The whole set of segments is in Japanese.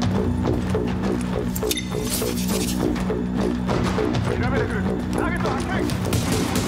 調べてくる。ナゲット発見。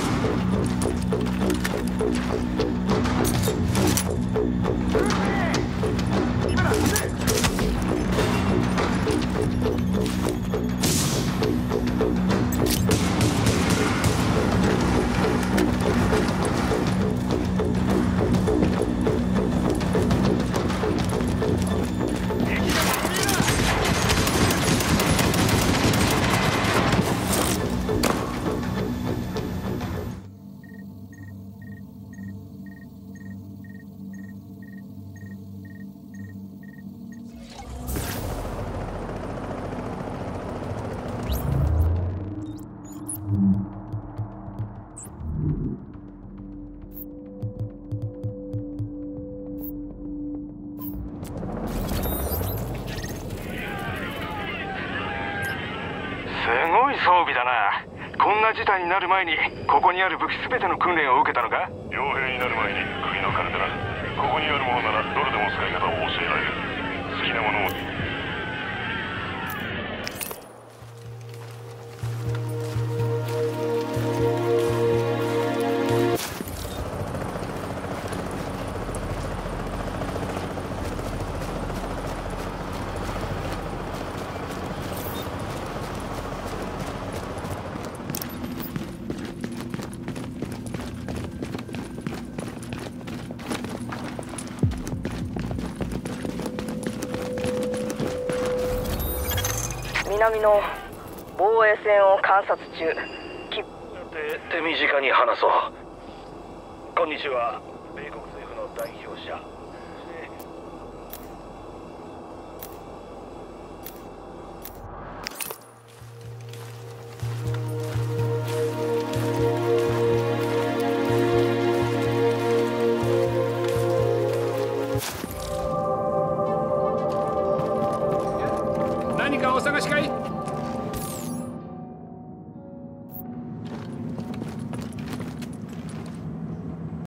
い装備だな。こんな事態になる前にここにある武器全ての訓練を受けたのか？傭兵になる前に首のカルテラここにあるものならどれでも使い方を教えられる。好きなものを南の防衛線を観察中。き手短に話そう。こんにちは。米国政府の代表者。